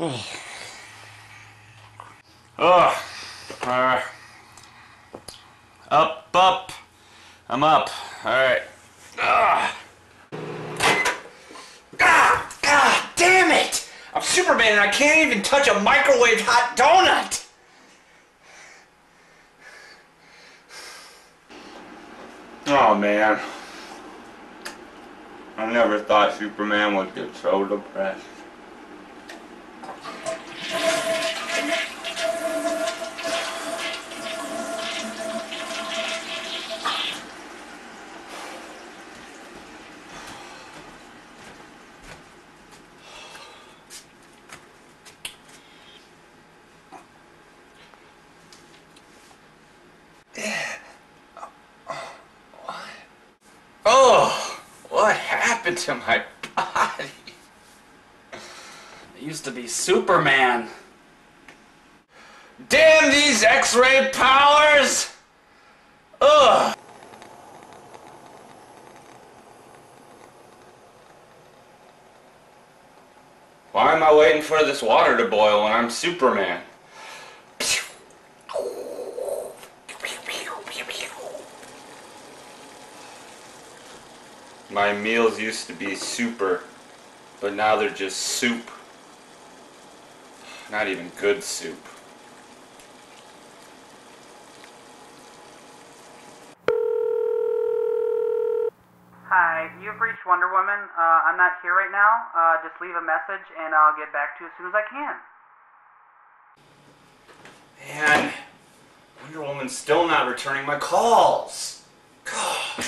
Ugh. Uh, up, up. I'm up. Alright. Ah, ah, damn it! I'm Superman and I can't even touch a microwave hot donut! Oh man. I never thought Superman would get so depressed. Oh, what happened to my body? I used to be Superman. Damn these X-ray powers! Ugh. Why am I waiting for this water to boil when I'm Superman? My meals used to be super, but now they're just soup. Not even good soup. Hi, you've reached Wonder Woman. Uh, I'm not here right now. Uh, just leave a message and I'll get back to you as soon as I can. Man, Wonder Woman's still not returning my calls. God.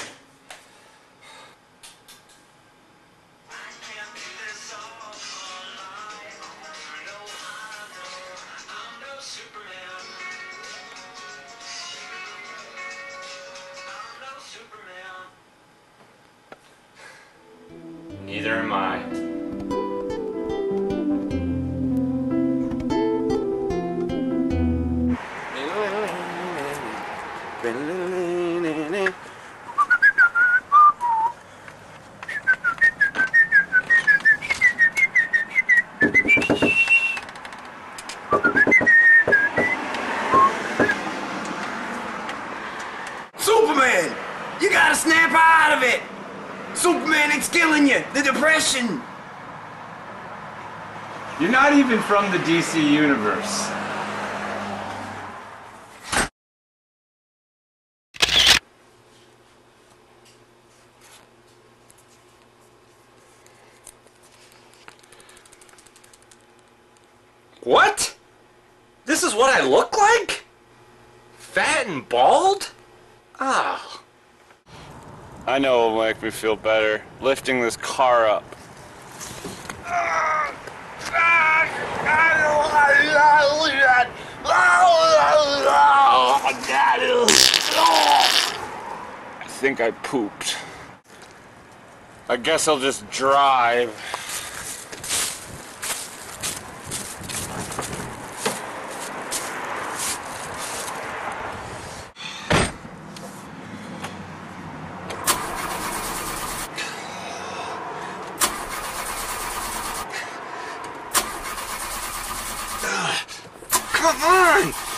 Snap out of it! Superman, it's killing you! The depression! You're not even from the DC universe. What? This is what I look like? Fat and bald? Ah. I know it'll make me feel better lifting this car up. I think I pooped. I guess I'll just drive. Come on!